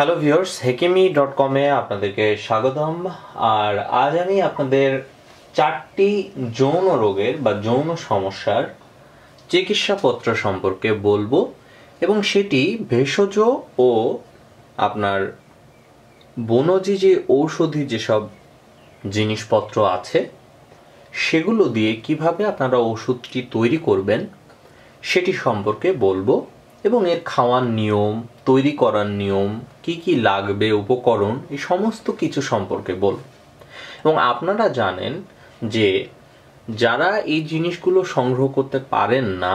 Hello viewers হেকিমি dot কমে আপনাদেরকে স্বাগতম। আর আজ আমি আপনাদের চারটি যৌন রোগের বা যৌন সমস্যার চিকিৎসাপত্র সম্পর্কে বলব এবং সেটি ভেষজ ও আপনার বনজি যে ঔষধি যেসব জিনিসপত্র আছে, সেগুলো দিয়ে কীভাবে আপনারা ওষুধটি তৈরি করবেন, সেটি সম্পর্কে বলব। এবং এর খাওয়ার নিয়ম, তৈরি করার নিয়ম, কি কি লাগবে, উপকরণ, এই সমস্ত কিছু সম্পর্কে বলব এবং আপনারা জানেন যে যারা এই জিনিসগুলো সংগ্রহ করতে পারেন না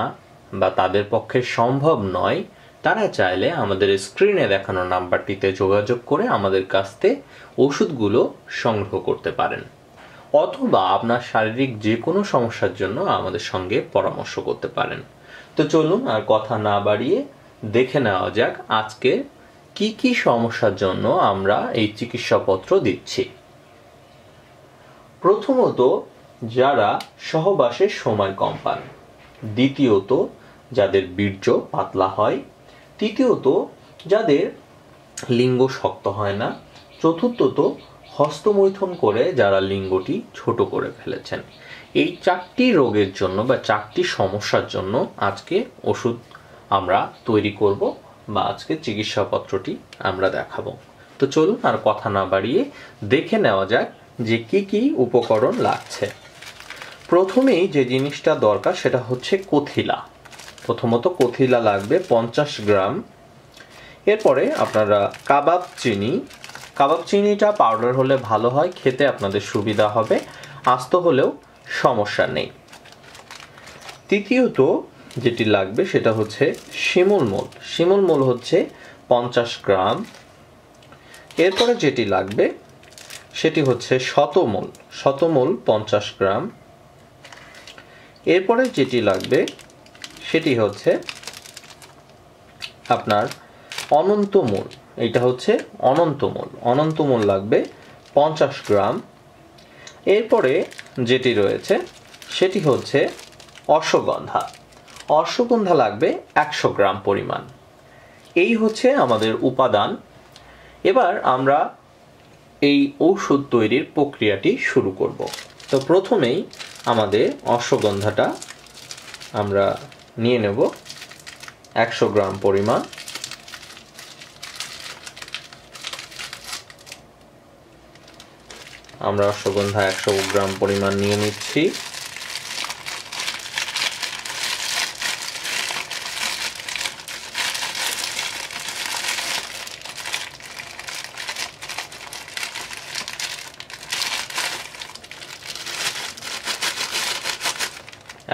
বা তাদের পক্ষে সম্ভব নয়, তারা চাইলে আমাদের স্ক্রিনে দেখানো নাম্বারটিতে যোগাযোগ করে আমাদের কাছ থেকে ওষুধগুলো সংগ্রহ করতে পারেন। অথবা আপনার শারীরিক যে কোনো সমস্যার জন্য আমাদের সঙ্গে পরামর্শ করতে পারেন। তো চলুন আর কথা না বাড়িয়ে দেখে নেওয়া যাক আজকে কি কি সমস্যার জন্য আমরা এই চিকিৎসাপত্র দিচ্ছি। প্রথমত, যারা সহবাসের সময় কম পান। দ্বিতীয়ত, যাদের বীর্য পাতলা হয়। তৃতীয়ত, যাদের লিঙ্গ শক্ত হয় না। চতুর্থত হস্তমৈথুন করে যারা লিঙ্গটি ছোট করে ফেলেছেন। এই চারটি রোগের জন্য বা চারটি সমস্যার জন্য আজকে ওষুধ আমরা তৈরি করব বা আজকে চিকিৎসাপত্রটি আমরা দেখাবো। তো চলুন আর কথা না বাড়িয়ে দেখে নেওয়া যাক যে কি কি উপকরণ লাগছে। প্রথমেই যে জিনিসটা দরকার সেটা হচ্ছে কথিলা। প্রথমত কথিলা লাগবে পঞ্চাশ গ্রাম। এরপরে আপনারা কাবাব চিনি কাবাব চিনিটা পাউডার হলে ভালো হয়, খেতে আপনাদের সুবিধা হবে, আস্ত হলেও সমস্যা নেই। তৃতীয়ত যেটি লাগবে সেটা হচ্ছে শিমুল মোল। শিমুল মোল হচ্ছে পঞ্চাশ গ্রাম। এরপরে যেটি লাগবে সেটি হচ্ছে শতমূল শতমূল পঞ্চাশ গ্রাম। এরপরে যেটি লাগবে সেটি হচ্ছে আপনার অনন্তমূল এটা হচ্ছে অনন্তমূল। অনন্তমূল লাগবে পঞ্চাশ গ্রাম। এরপরে যেটি রয়েছে, সেটি হচ্ছে অশ্বগন্ধা। অশ্বগন্ধা লাগবে একশো গ্রাম পরিমাণ। এই হচ্ছে আমাদের উপাদান। এবার আমরা এই ঔষধ তৈরির প্রক্রিয়াটি শুরু করব। তো প্রথমেই আমাদের অশ্বগন্ধাটা আমরা নিয়ে নেব একশো গ্রাম পরিমাণ। আমরা অশ্বগন্ধা একশো গ্রাম পরিমাণ নিয়ে নিচ্ছি।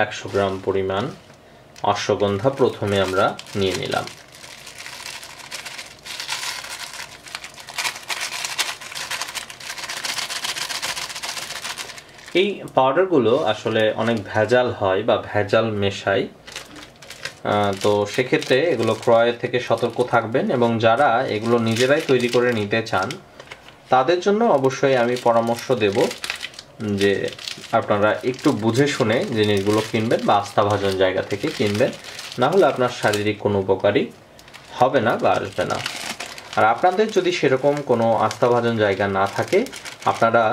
একশো গ্রাম পরিমাণ অশ্বগন্ধা প্রথমে আমরা নিয়ে নিলাম। এই পাউডারগুলো আসলে অনেক ভেজাল হয় বা ভেজাল মেশাই। তো সেক্ষেত্রে এগুলো ক্রয় থেকে সতর্ক থাকবেন এবং যারা এগুলো নিজেরাই তৈরি করে নিতে চান, তাদের জন্য অবশ্যই আমি পরামর্শ দেব যে আপনারা একটু বুঝে শুনে জিনিসগুলো কিনবেন বা আস্থাভাজন জায়গা থেকে কিনবেন। না হলে আপনার শারীরিক কোনো উপকারই হবে না বা আসবে না। আর আপনাদের যদি সেরকম কোনো আস্থাভাজন জায়গা না থাকে, আপনারা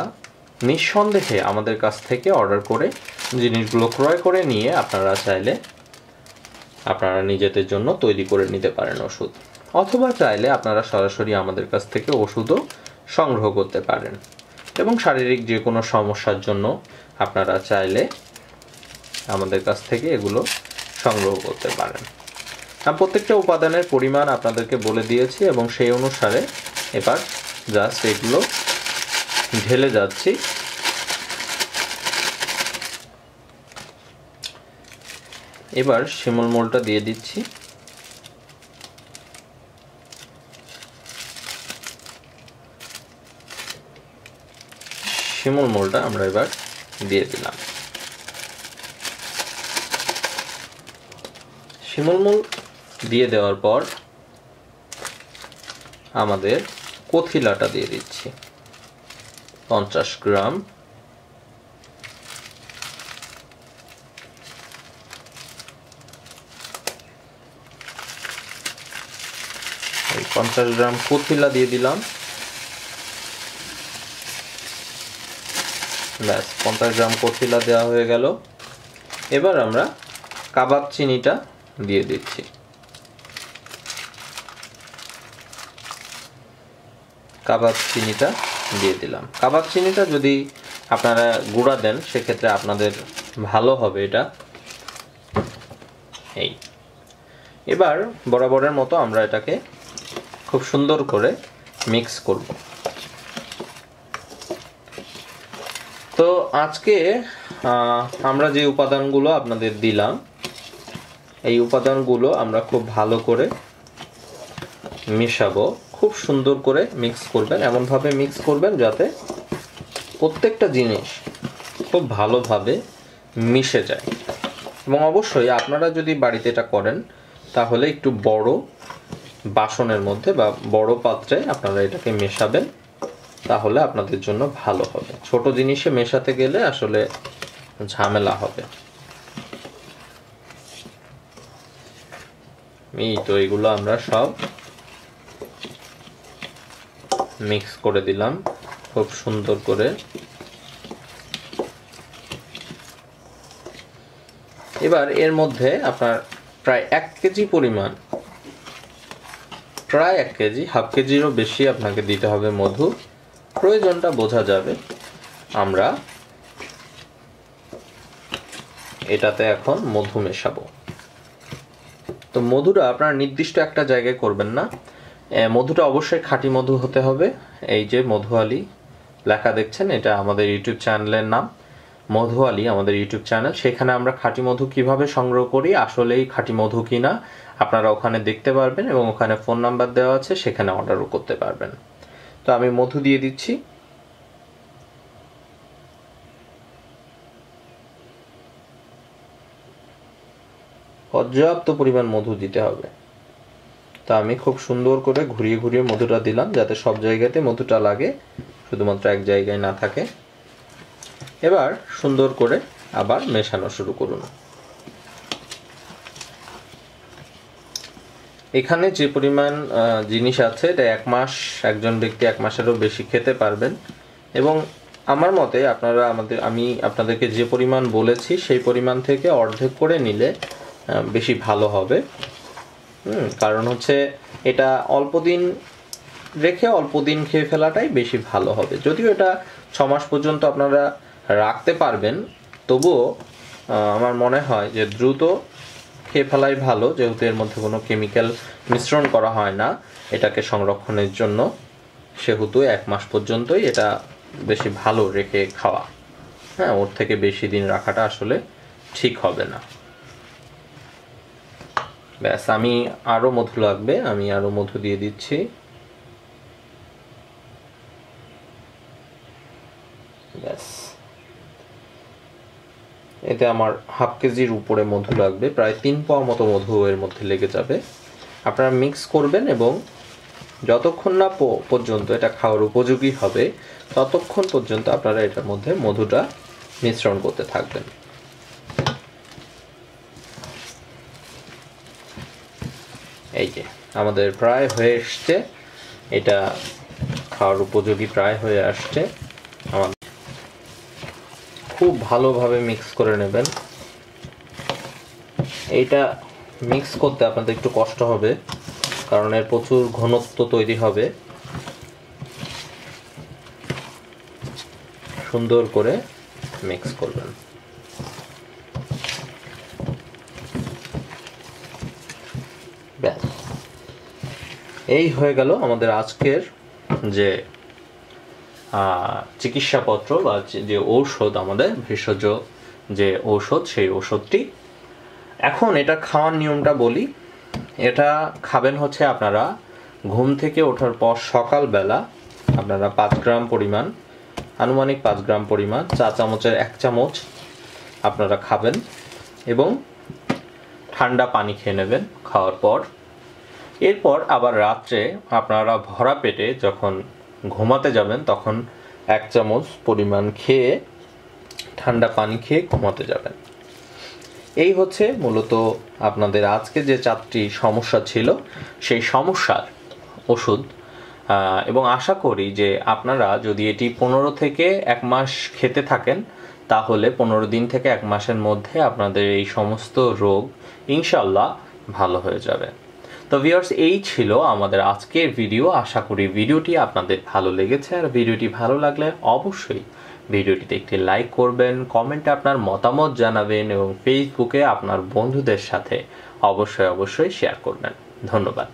নিঃসন্দেহে আমাদের কাছ থেকে অর্ডার করে জিনিসগুলো ক্রয় করে নিয়ে আপনারা চাইলে আপনারা নিজেদের জন্য তৈরি করে নিতে পারেন ওষুধ। অথবা চাইলে আপনারা সরাসরি আমাদের কাছ থেকে ওষুধও সংগ্রহ করতে পারেন। এবং শারীরিক যে কোনো সমস্যার জন্য আপনারা চাইলে আমাদের কাছ থেকে এগুলো সংগ্রহ করতে পারেন। প্রত্যেকটা উপাদানের পরিমাণ আপনাদেরকে বলে দিয়েছি এবং সেই অনুসারে এবার জাস্ট এগুলো ঢেলে যাচ্ছি। এবার শিমল মোলটা দিয়ে দিচ্ছি। শিমল মোলটা আমরা এবার দিয়ে দিলাম। শিমল মোল দিয়ে দেওয়ার পর আমাদের কথিলাটা দিয়ে দিচ্ছি। পঞ্চাশ গ্রাম। পঞ্চাশ গ্রাম কথিলা দিয়ে দিলাম। ব্যাস, পঞ্চাশ গ্রাম কথিলা দেওয়া হয়ে গেল। এবার আমরা কাবাব চিনিটা দিয়ে দিচ্ছি। কাবাব চিনিটা দিয়ে দিলাম। কাবাব চিনিটা যদি আপনারা গুঁড়া দেন, সেক্ষেত্রে আপনাদের ভালো হবে এটা। এই। এবার বরাবরের মতো আমরা এটাকে খুব সুন্দর করে মিক্স করব। তো আজকে আমরা যে উপাদানগুলো আপনাদের দিলাম, এই উপাদানগুলো আমরা খুব ভালো করে মেশাবো। সুন্দর করে মিক্স করবেন, এমনভাবে মিক্স করবেন যাতে প্রত্যেকটা জিনিস খুব ভালোভাবে মিশে যায়। এবং অবশ্যই আপনারা যদি বাড়িতে এটা করেন, তাহলে একটু বড় বাসনের মধ্যে বা বড় পাত্রে আপনারা এটাকে মেশাবেন, তাহলে আপনাদের জন্য ভালো হবে। ছোট জিনিসে মেশাতে গেলে আসলে ঝামেলা হবে। এই তো এগুলো আমরা সব মিক্স করে দিলাম। খুব সুন্দর করে। এবার এর মধ্যে আপনার প্রায় এক কেজি পরিমাণ, প্রায় এক কেজি, হাফ কেজিরও বেশি আপনাকে দিতে হবে মধু। প্রয়োজনটা বোঝা যাবে। আমরা এটাতে এখন মধু মেশাবো। তো মধুটা আপনার নির্দিষ্ট একটা জায়গায় করবেন না। মধুটা অবশ্যই খাঁটি মধু হতে হবে। এই যে মধু আলী, লেখা দেখছেন, এটা আমাদের ইউটিউব চ্যানেলের নাম। মধু আলী আমাদের ইউটিউব চ্যানেল। সেখানে আমরা খাঁটি মধু কীভাবে সংগ্রহ করি, আসলেই খাঁটি মধু কিনা, আপনারা ওখানে দেখতে পারবেন এবং ওখানে ফোন নাম্বার দেওয়া আছে, সেখানে অর্ডারও করতে পারবেন। তো আমি মধু দিয়ে দিচ্ছি। পর্যাপ্ত পরিমাণ মধু দিতে হবে। তা আমি খুব সুন্দর করে ঘুরিয়ে ঘুরিয়ে মধুটা দিলাম যাতে সব জায়গাতে মধুটা লাগে, শুধুমাত্র এক জায়গায় না থাকে। এবার সুন্দর করে আবার মেশানো শুরু করুন। এখানে যে পরিমাণ জিনিস আছে, এটা এক মাস, একজন ব্যক্তি এক মাসেরও বেশি খেতে পারবেন। এবং আমার মতে আপনারা আমাদের, আমি আপনাদেরকে যে পরিমাণ বলেছি, সেই পরিমাণ থেকে অর্ধেক করে নিলে বেশি ভালো হবে। কারণ হচ্ছে এটা অল্প দিন রেখে অল্প দিন খেয়ে ফেলাটাই বেশি ভালো হবে। যদিও এটা ছ মাস পর্যন্ত আপনারা রাখতে পারবেন, তবুও আমার মনে হয় যে দ্রুত খেয়ে ফেলাই ভালো, যেহেতু এর মধ্যে কোনো কেমিক্যাল মিশ্রণ করা হয় না, এটাকে সংরক্ষণের জন্য, সেহেতু এক মাস পর্যন্তই এটা বেশি ভালো রেখে খাওয়া। হ্যাঁ ওর থেকে বেশি দিন রাখাটা আসলে ঠিক হবে না। ব্যাস, আমি আরও মধু লাগবে, আমি আরও মধু দিয়ে দিচ্ছি। ব্যাস। এতে আমার হাফ কেজির উপরে মধু লাগবে, প্রায় তিন পাওয়া মতো মধু এর মধ্যে লেগে যাবে। আপনারা মিক্স করবেন এবং যতক্ষণ না পর্যন্ত এটা খাওয়ার উপযোগী হবে, ততক্ষণ পর্যন্ত আপনারা এটার মধ্যে মধুটা মিশ্রণ করতে থাকবেন। এই যে, আমাদের প্রায় হয়ে এসছে। এটা খাওয়ার উপযোগী প্রায় হয়ে আসছে। আমাদের খুব ভালোভাবে মিক্স করে নেবেন। এইটা মিক্স করতে আপনাদের একটু কষ্ট হবে, কারণ এর প্রচুর ঘনত্ব তৈরি হবে। সুন্দর করে মিক্স করবেন। ব্যাস। এই হয়ে গেল আমাদের আজকের যে চিকিৎসাপত্র বা যে ঔষধ, আমাদের ভেষজ যে ঔষধ, সেই ঔষধটি। এখন এটা খাওয়ার নিয়মটা বলি। এটা খাবেন হচ্ছে আপনারা ঘুম থেকে ওঠার পর সকালবেলা আপনারা পাঁচ গ্রাম পরিমাণ, আনুমানিক পাঁচ গ্রাম পরিমাণ চা চামচের এক চামচ আপনারা খাবেন এবং ঠান্ডা পানি খেয়ে নেবেন খাওয়ার পর। এরপর আবার রাত্রে আপনারা ভরা পেটে যখন ঘুমাতে যাবেন, তখন এক চামচ পরিমাণ খেয়ে, ঠান্ডা পানি খেয়ে ঘুমাতে যাবেন। এই হচ্ছে মূলত আপনাদের আজকে যে চারটি সমস্যা ছিল, সেই সমস্যার ওষুধ। এবং আশা করি যে আপনারা যদি এটি পনেরো থেকে এক মাস খেতে থাকেন, তাহলে পনেরো দিন থেকে এক মাসের মধ্যে আপনাদের এই সমস্ত রোগ ইনশাল্লাহ ভালো হয়ে যাবে। তো ভিউয়ার্স এই ছিল আমাদের আজকের ভিডিও আশা করি ভিডিওটি আপনাদের ভালো লেগেছে। আর ভিডিওটি ভালো লাগলে অবশ্যই ভিডিওটিতে একটি লাইক করবেন কমেন্টে আপনার মতামত জানাবেন এবং ফেসবুকে আপনার বন্ধুদের সাথে অবশ্যই অবশ্যই শেয়ার করবেন। ধন্যবাদ।